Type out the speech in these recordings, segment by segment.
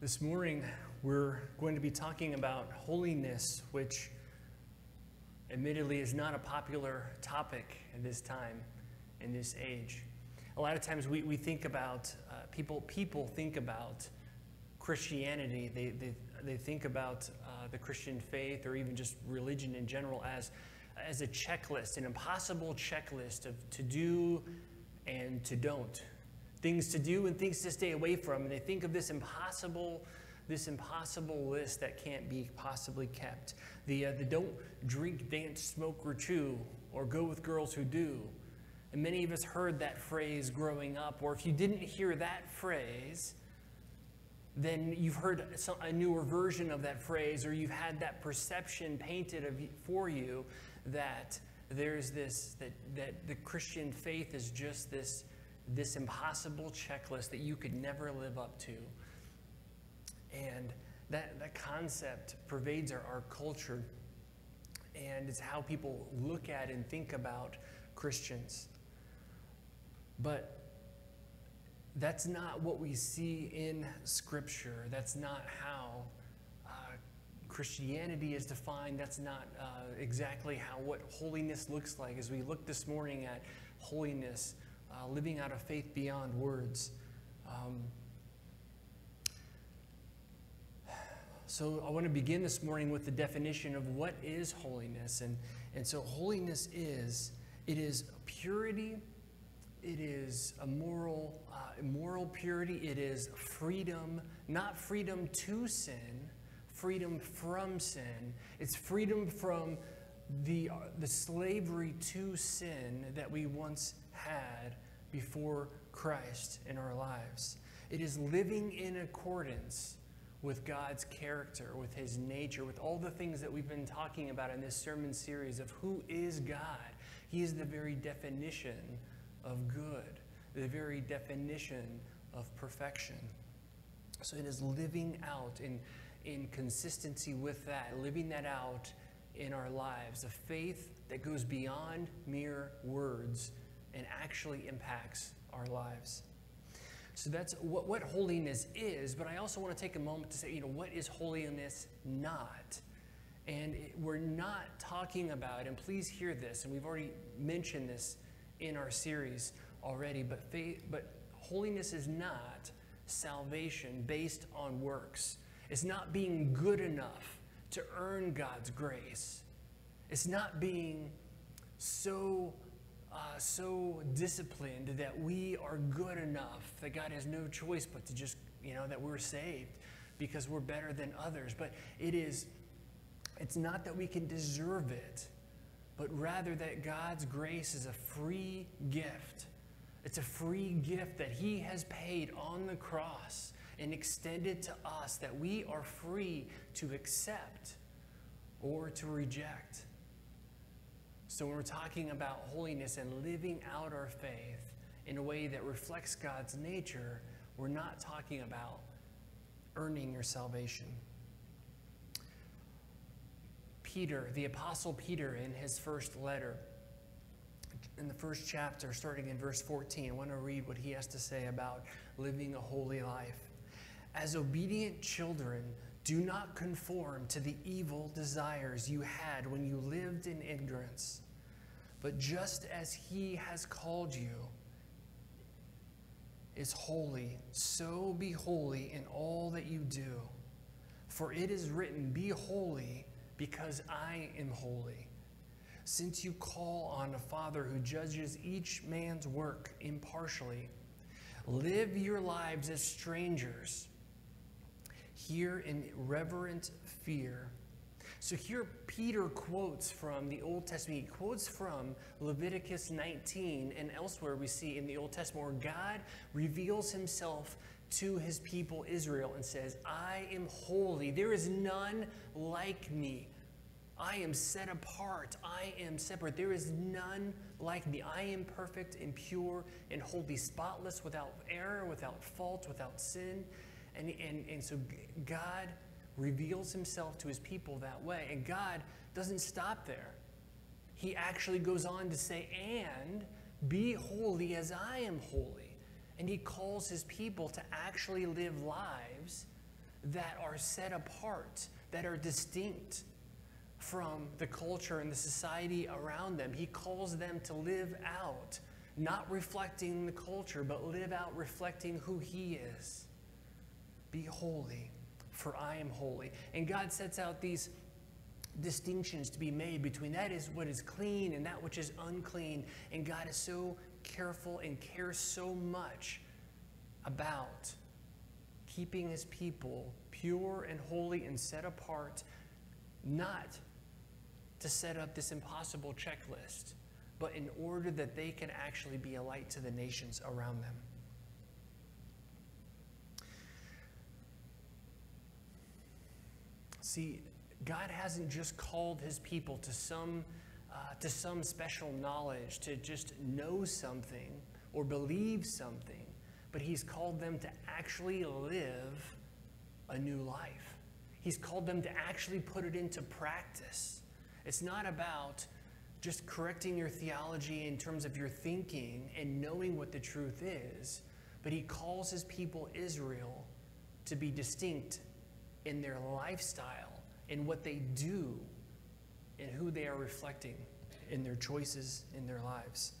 This morning, we're going to be talking about holiness, which admittedly is not a popular topic at this time, in this age. A lot of times we, we think about, uh, people, people think about Christianity, they, they, they think about uh, the Christian faith or even just religion in general as, as a checklist, an impossible checklist of to do and to don't things to do and things to stay away from. And they think of this impossible, this impossible list that can't be possibly kept. The, uh, the don't drink, dance, smoke, or chew, or go with girls who do. And many of us heard that phrase growing up, or if you didn't hear that phrase, then you've heard a newer version of that phrase, or you've had that perception painted of, for you that there's this, that, that the Christian faith is just this this impossible checklist that you could never live up to. And that, that concept pervades our, our culture, and it's how people look at and think about Christians. But that's not what we see in Scripture. That's not how uh, Christianity is defined. That's not uh, exactly how what holiness looks like. As we look this morning at holiness, uh, living out a faith beyond words. Um, so I want to begin this morning with the definition of what is holiness. And, and so holiness is, it is purity, it is a moral, uh, moral purity, it is freedom, not freedom to sin, freedom from sin. It's freedom from the, uh, the slavery to sin that we once had before Christ in our lives. It is living in accordance with God's character, with His nature, with all the things that we've been talking about in this sermon series of who is God. He is the very definition of good, the very definition of perfection. So it is living out in, in consistency with that, living that out in our lives, a faith that goes beyond mere words and actually impacts our lives. So that's what, what holiness is, but I also want to take a moment to say, you know, what is holiness not? And it, we're not talking about, and please hear this, and we've already mentioned this in our series already, but faith, but holiness is not salvation based on works. It's not being good enough to earn God's grace. It's not being so uh, so disciplined that we are good enough, that God has no choice but to just, you know, that we're saved because we're better than others. But it is, it's not that we can deserve it, but rather that God's grace is a free gift. It's a free gift that He has paid on the cross and extended to us that we are free to accept or to reject. So, when we're talking about holiness and living out our faith in a way that reflects God's nature, we're not talking about earning your salvation. Peter, the Apostle Peter, in his first letter, in the first chapter, starting in verse 14, I want to read what he has to say about living a holy life. As obedient children, do not conform to the evil desires you had when you lived in ignorance. But just as He has called you is holy, so be holy in all that you do. For it is written, Be holy, because I am holy. Since you call on a Father who judges each man's work impartially, live your lives as strangers here in reverent fear. So here Peter quotes from the Old Testament. He quotes from Leviticus 19 and elsewhere we see in the Old Testament where God reveals himself to his people Israel and says, I am holy. There is none like me. I am set apart. I am separate. There is none like me. I am perfect and pure and holy, spotless, without error, without fault, without sin. And, and, and so God reveals himself to his people that way. And God doesn't stop there. He actually goes on to say, and be holy as I am holy. And he calls his people to actually live lives that are set apart, that are distinct from the culture and the society around them. He calls them to live out, not reflecting the culture, but live out reflecting who He is. Be holy, for I am holy. And God sets out these distinctions to be made between that is what is clean and that which is unclean. And God is so careful and cares so much about keeping his people pure and holy and set apart, not to set up this impossible checklist, but in order that they can actually be a light to the nations around them. See, God hasn't just called his people to some, uh, to some special knowledge, to just know something or believe something, but he's called them to actually live a new life. He's called them to actually put it into practice. It's not about just correcting your theology in terms of your thinking and knowing what the truth is, but he calls his people Israel to be distinct in their lifestyle in what they do in who they are reflecting in their choices in their lives.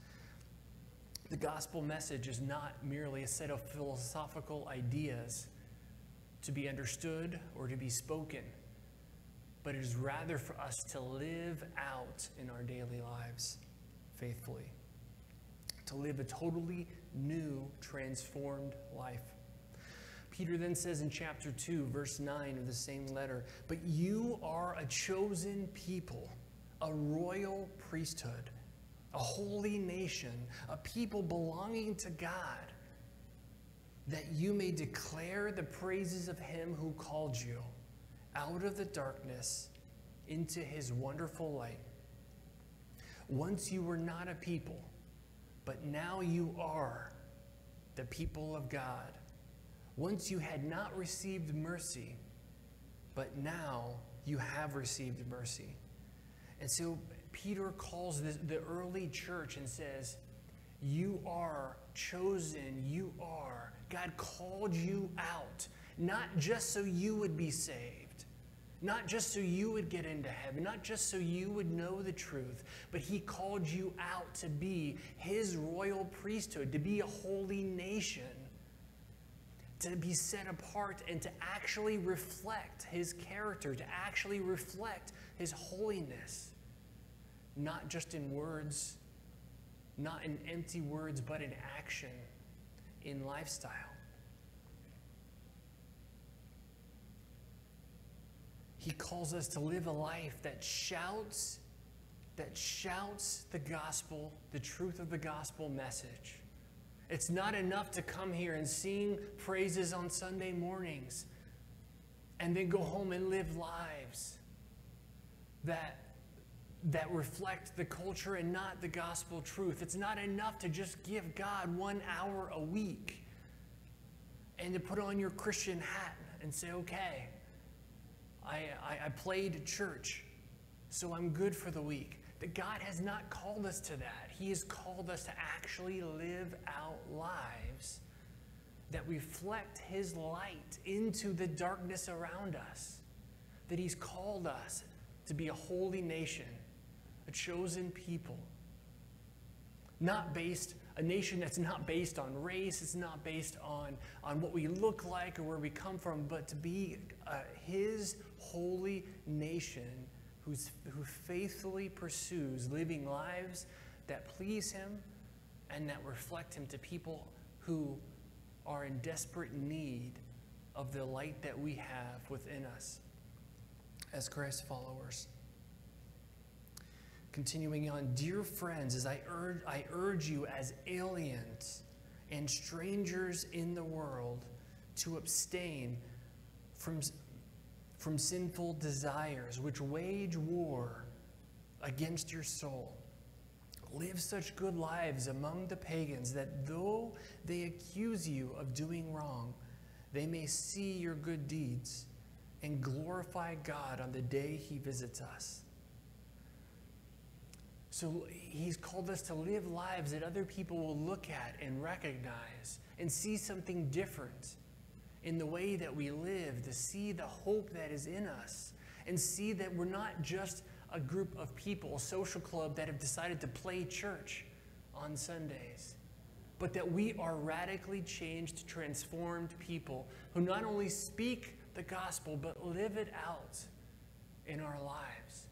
The gospel message is not merely a set of philosophical ideas to be understood or to be spoken, but it is rather for us to live out in our daily lives faithfully, to live a totally new, transformed life. Peter then says in chapter 2, verse 9 of the same letter, But you are a chosen people, a royal priesthood, a holy nation, a people belonging to God, that you may declare the praises of him who called you out of the darkness into his wonderful light. Once you were not a people, but now you are the people of God. Once you had not received mercy, but now you have received mercy. And so Peter calls this, the early church and says, You are chosen, you are. God called you out, not just so you would be saved, not just so you would get into heaven, not just so you would know the truth, but He called you out to be His royal priesthood, to be a holy nation to be set apart and to actually reflect his character, to actually reflect his holiness, not just in words, not in empty words, but in action, in lifestyle. He calls us to live a life that shouts that shouts the gospel, the truth of the gospel message it's not enough to come here and sing praises on Sunday mornings and then go home and live lives that, that reflect the culture and not the gospel truth. It's not enough to just give God one hour a week and to put on your Christian hat and say, okay, I, I, I played church, so I'm good for the week. That God has not called us to that. He has called us to actually live out lives that reflect His light into the darkness around us. That He's called us to be a holy nation, a chosen people. Not based, a nation that's not based on race, it's not based on, on what we look like or where we come from, but to be uh, His holy nation who's, who faithfully pursues living lives that please Him and that reflect Him to people who are in desperate need of the light that we have within us as Christ followers. Continuing on, dear friends, as I urge, I urge you as aliens and strangers in the world to abstain from from sinful desires which wage war against your soul. Live such good lives among the pagans that though they accuse you of doing wrong, they may see your good deeds and glorify God on the day he visits us. So he's called us to live lives that other people will look at and recognize and see something different in the way that we live, to see the hope that is in us, and see that we're not just a group of people, a social club that have decided to play church on Sundays, but that we are radically changed, transformed people who not only speak the gospel, but live it out in our lives.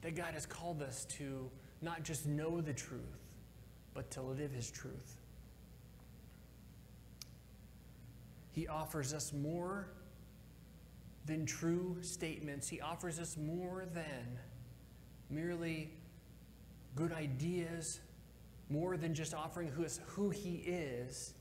That God has called us to not just know the truth, but to live his truth. He offers us more than true statements. He offers us more than merely good ideas, more than just offering who, is, who He is.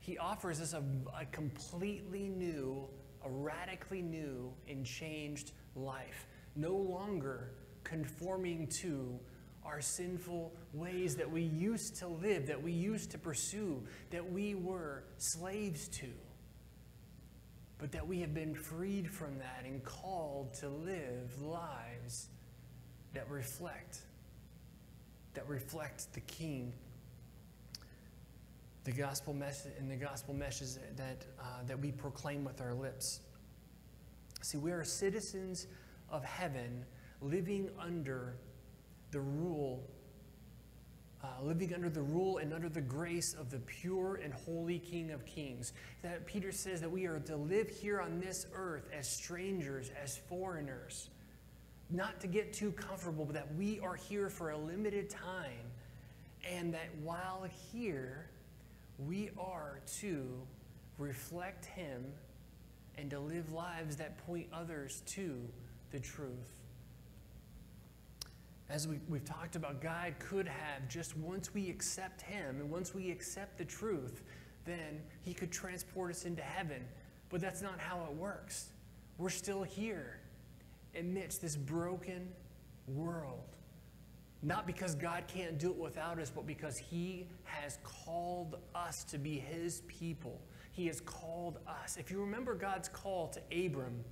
He offers us a, a completely new, a radically new and changed life. No longer conforming to our sinful ways that we used to live, that we used to pursue, that we were slaves to but that we have been freed from that and called to live lives that reflect that reflect the king. The gospel message and the gospel message that uh, that we proclaim with our lips. See we are citizens of heaven living under the rule uh, living under the rule and under the grace of the pure and holy King of Kings. That Peter says that we are to live here on this earth as strangers, as foreigners, not to get too comfortable, but that we are here for a limited time, and that while here, we are to reflect Him and to live lives that point others to the truth as we, have talked about, God could have just once we accept Him and once we accept the truth, then He could transport us into heaven. But that's not how it works. We're still here amidst this broken world. Not because God can't do it without us, but because He has called us to be His people. He has called us. If you remember God's call to Abram,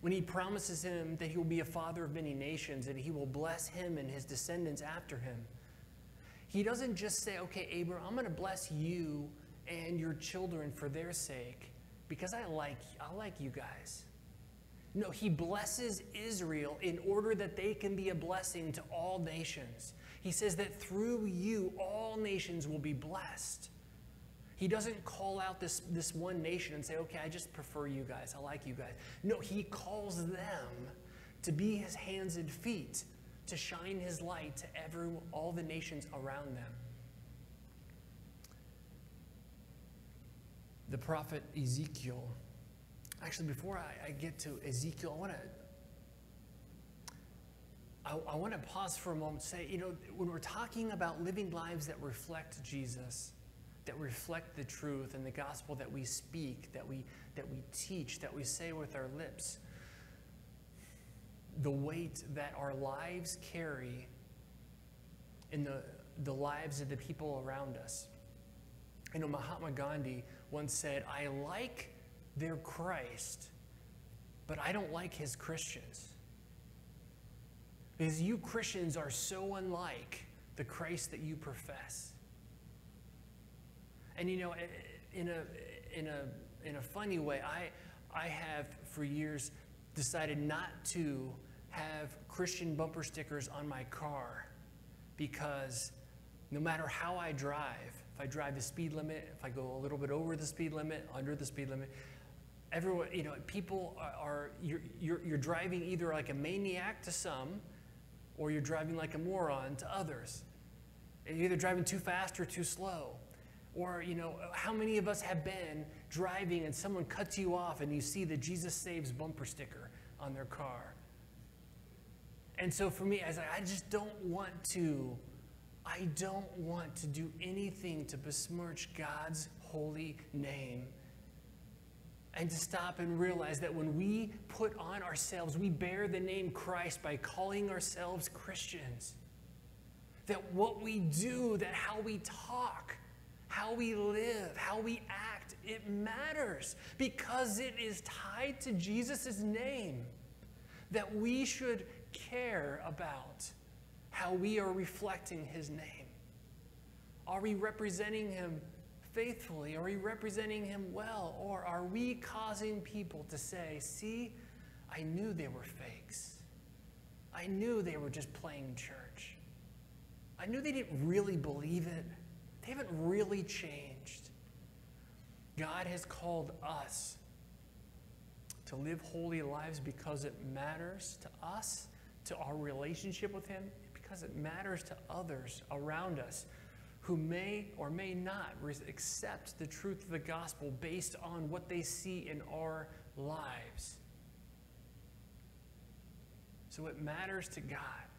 when he promises him that he will be a father of many nations and he will bless him and his descendants after him. He doesn't just say, okay, Abram, I'm going to bless you and your children for their sake because I like, I like you guys. No, he blesses Israel in order that they can be a blessing to all nations. He says that through you, all nations will be blessed. He doesn't call out this, this one nation and say, okay, I just prefer you guys. I like you guys. No, he calls them to be his hands and feet, to shine his light to every, all the nations around them. The prophet Ezekiel. Actually, before I, I get to Ezekiel, I want to I, I want to pause for a moment and say, you know, when we're talking about living lives that reflect Jesus, that reflect the truth and the gospel that we speak, that we, that we teach, that we say with our lips. The weight that our lives carry in the, the lives of the people around us. You know, Mahatma Gandhi once said, I like their Christ, but I don't like his Christians. Because you Christians are so unlike the Christ that you profess. And you know, in a, in a, in a funny way, I, I have for years decided not to have Christian bumper stickers on my car because no matter how I drive, if I drive the speed limit, if I go a little bit over the speed limit, under the speed limit, everyone, you know, people are, are you're, you're, you're driving either like a maniac to some or you're driving like a moron to others. And you're either driving too fast or too slow. Or, you know, how many of us have been driving and someone cuts you off and you see the Jesus Saves bumper sticker on their car? And so for me, I I just don't want to, I don't want to do anything to besmirch God's holy name. And to stop and realize that when we put on ourselves, we bear the name Christ by calling ourselves Christians. That what we do, that how we talk, how we live, how we act, it matters because it is tied to Jesus' name. That we should care about how we are reflecting his name. Are we representing him faithfully? Are we representing him well? Or are we causing people to say, see, I knew they were fakes. I knew they were just playing church. I knew they didn't really believe it. They haven't really changed. God has called us to live holy lives because it matters to us, to our relationship with Him, because it matters to others around us who may or may not accept the truth of the gospel based on what they see in our lives. So it matters to God.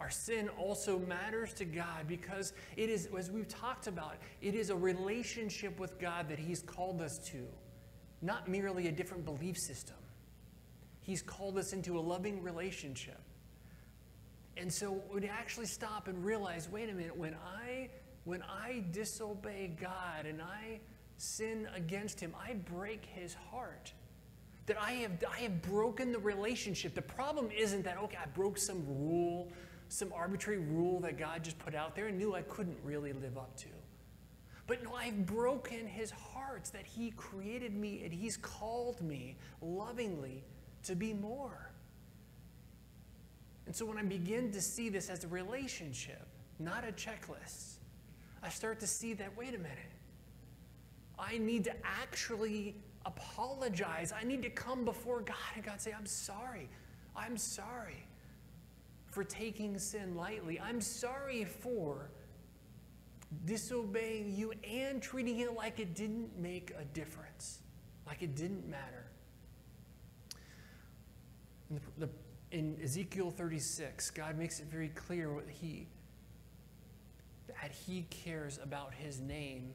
Our sin also matters to God because it is, as we've talked about, it is a relationship with God that He's called us to, not merely a different belief system. He's called us into a loving relationship. And so we'd actually stop and realize wait a minute, when I, when I disobey God and I sin against Him, I break His heart. That I have, I have broken the relationship. The problem isn't that, okay, I broke some rule, some arbitrary rule that God just put out there and knew I couldn't really live up to. But no, I've broken his heart that he created me and he's called me lovingly to be more. And so when I begin to see this as a relationship, not a checklist, I start to see that, wait a minute, I need to actually apologize. I need to come before God and God say, I'm sorry. I'm sorry for taking sin lightly. I'm sorry for disobeying you and treating it like it didn't make a difference, like it didn't matter. In the, the in Ezekiel 36, God makes it very clear what he, that he cares about his name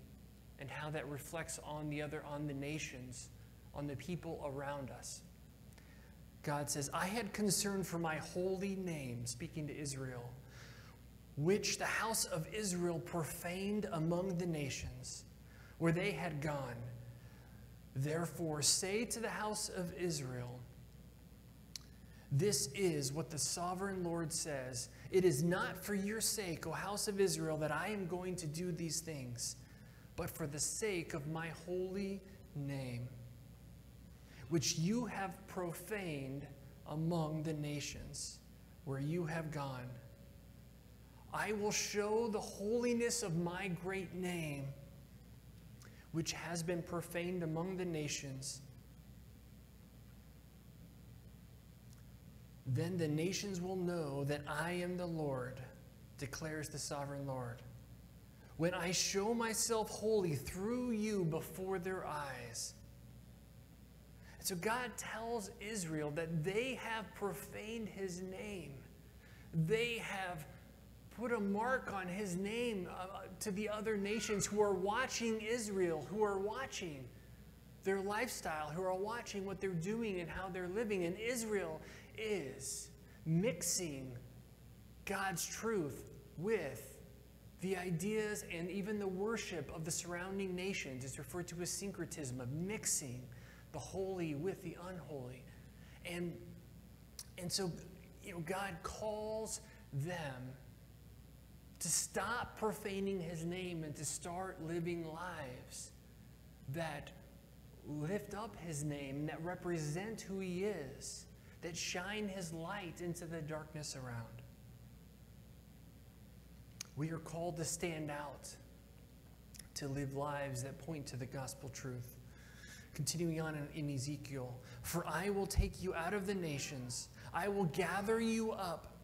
and how that reflects on the other, on the nations, on the people around us. God says, I had concern for my holy name, speaking to Israel, which the house of Israel profaned among the nations where they had gone. Therefore, say to the house of Israel, this is what the sovereign Lord says. It is not for your sake, O house of Israel, that I am going to do these things, but for the sake of my holy name, which you have profaned among the nations where you have gone. I will show the holiness of my great name, which has been profaned among the nations Then the nations will know that I am the Lord, declares the sovereign Lord. When I show myself holy through you before their eyes. So God tells Israel that they have profaned his name. They have put a mark on his name uh, to the other nations who are watching Israel, who are watching their lifestyle, who are watching what they're doing and how they're living. And Israel is mixing God's truth with the ideas and even the worship of the surrounding nations. It's referred to as syncretism, of mixing the holy with the unholy. And, and so, you know, God calls them to stop profaning his name and to start living lives that lift up his name, that represent who he is that shine his light into the darkness around. We are called to stand out, to live lives that point to the gospel truth. Continuing on in, in Ezekiel, for I will take you out of the nations, I will gather you up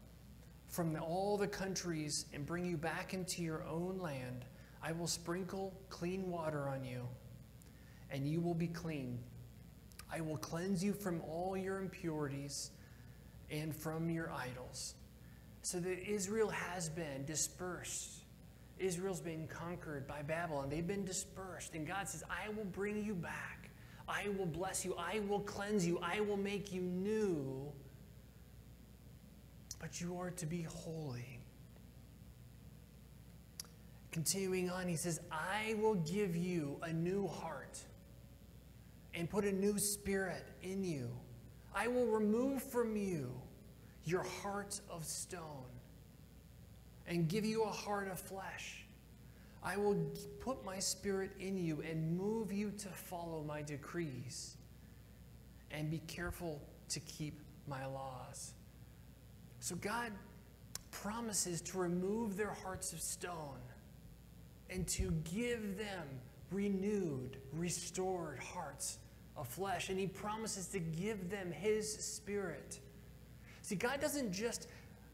from all the countries and bring you back into your own land. I will sprinkle clean water on you, and you will be clean. I will cleanse you from all your impurities and from your idols. So that Israel has been dispersed. Israel's been conquered by Babylon. They've been dispersed. And God says, I will bring you back. I will bless you. I will cleanse you. I will make you new. But you are to be holy. Continuing on, he says, I will give you a new heart and put a new spirit in you. I will remove from you your heart of stone and give you a heart of flesh. I will put my spirit in you and move you to follow my decrees and be careful to keep my laws. So God promises to remove their hearts of stone and to give them renewed, restored hearts of flesh. And He promises to give them His Spirit. See, God doesn't just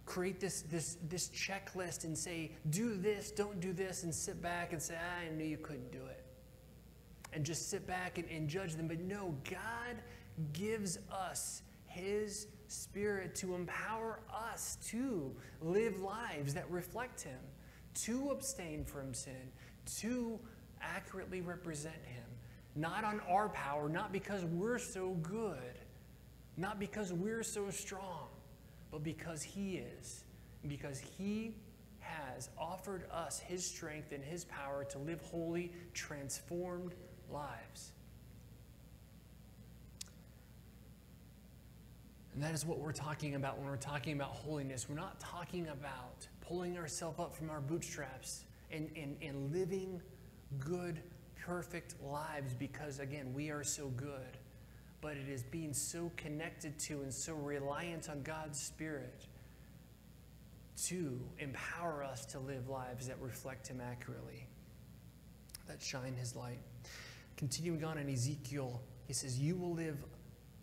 create this, this, this checklist and say, do this, don't do this, and sit back and say, I knew you couldn't do it. And just sit back and, and judge them. But no, God gives us His Spirit to empower us to live lives that reflect Him, to abstain from sin, to accurately represent Him. Not on our power, not because we're so good, not because we're so strong, but because He is. Because He has offered us His strength and His power to live holy, transformed lives. And that is what we're talking about when we're talking about holiness. We're not talking about pulling ourselves up from our bootstraps and, and, and living good, perfect lives because, again, we are so good. But it is being so connected to and so reliant on God's Spirit to empower us to live lives that reflect Him accurately, that shine His light. Continuing on in Ezekiel, he says, You will live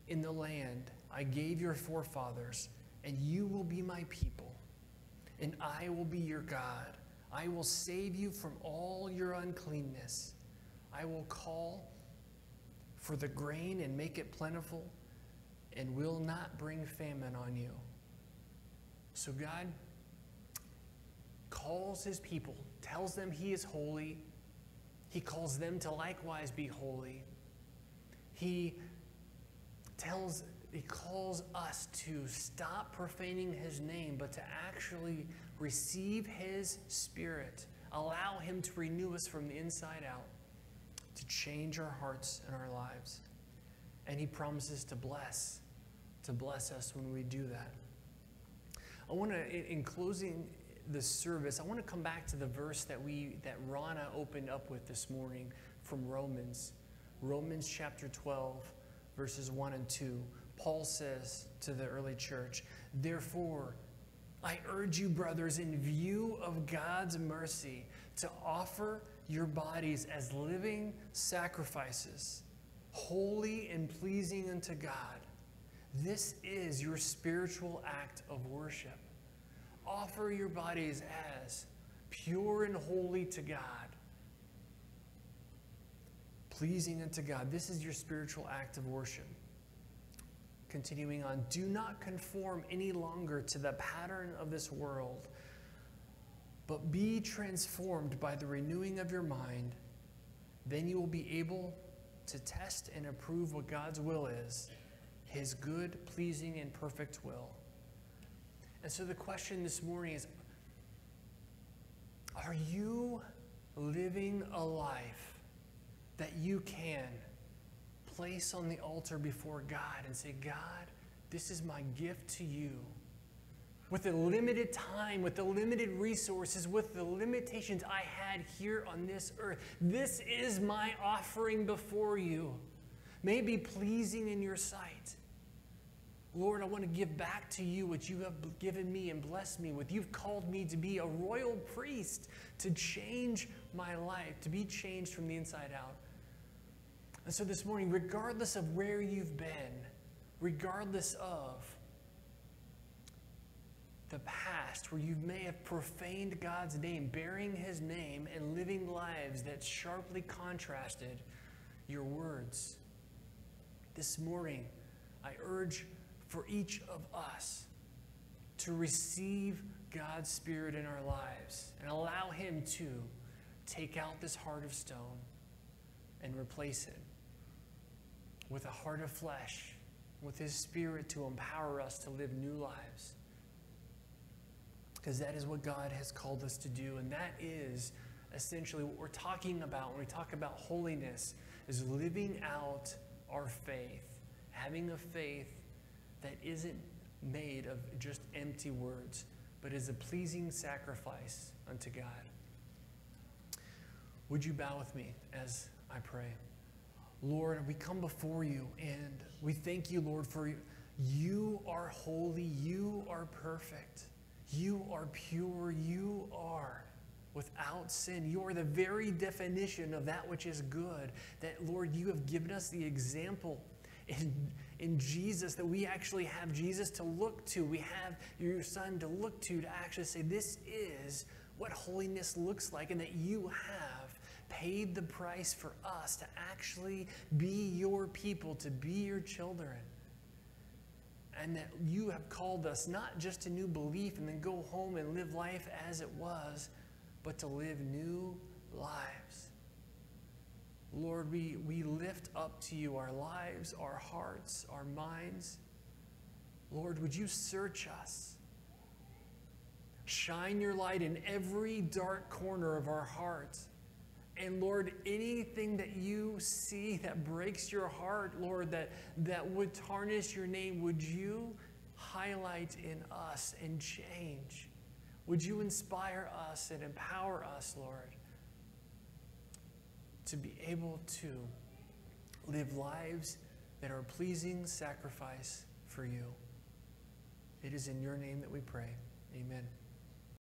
in the land I gave your forefathers, and you will be my people, and I will be your God. I will save you from all your uncleanness. I will call for the grain and make it plentiful, and will not bring famine on you. So God calls his people, tells them he is holy. He calls them to likewise be holy. He tells he calls us to stop profaning his name, but to actually receive his spirit. Allow him to renew us from the inside out, change our hearts and our lives. And he promises to bless, to bless us when we do that. I want to, in closing the service, I want to come back to the verse that we that Rana opened up with this morning from Romans. Romans chapter 12, verses 1 and 2 Paul says to the early church, Therefore, I urge you, brothers, in view of God's mercy, to offer your bodies as living sacrifices, holy and pleasing unto God. This is your spiritual act of worship. Offer your bodies as pure and holy to God, pleasing unto God. This is your spiritual act of worship continuing on, do not conform any longer to the pattern of this world, but be transformed by the renewing of your mind. Then you will be able to test and approve what God's will is, his good, pleasing, and perfect will. And so the question this morning is Are you living a life that you can? place on the altar before God and say, God, this is my gift to you. With the limited time, with the limited resources, with the limitations I had here on this earth, this is my offering before you. May be pleasing in your sight. Lord, I want to give back to you what you have given me and blessed me with. You've called me to be a royal priest, to change my life, to be changed from the inside out. And so this morning, regardless of where you've been, regardless of the past where you may have profaned God's name, bearing his name, and living lives that sharply contrasted your words, this morning, I urge for each of us to receive God's Spirit in our lives and allow Him to take out this heart of stone and replace it with a heart of flesh, with His Spirit to empower us to live new lives. Because that is what God has called us to do, and that is essentially what we're talking about when we talk about holiness is living out our faith, having a faith that isn't made of just empty words, but is a pleasing sacrifice unto God. Would you bow with me as I pray? Lord, we come before you and we thank you, Lord, for you are holy, you are perfect, you are pure, you are without sin. You are the very definition of that which is good. That, Lord, you have given us the example in, in Jesus that we actually have Jesus to look to. We have your Son to look to to actually say, This is what holiness looks like, and that you have paid the price for us to actually be your people, to be your children. And that you have called us not just to new belief and then go home and live life as it was, but to live new lives. Lord, we, we lift up to you our lives, our hearts, our minds. Lord, would you search us? Shine your light in every dark corner of our hearts. And Lord, anything that you see that breaks your heart, Lord, that, that would tarnish your name, would you highlight in us and change? Would you inspire us and empower us, Lord, to be able to live lives that are a pleasing sacrifice for you? It is in your name that we pray. Amen.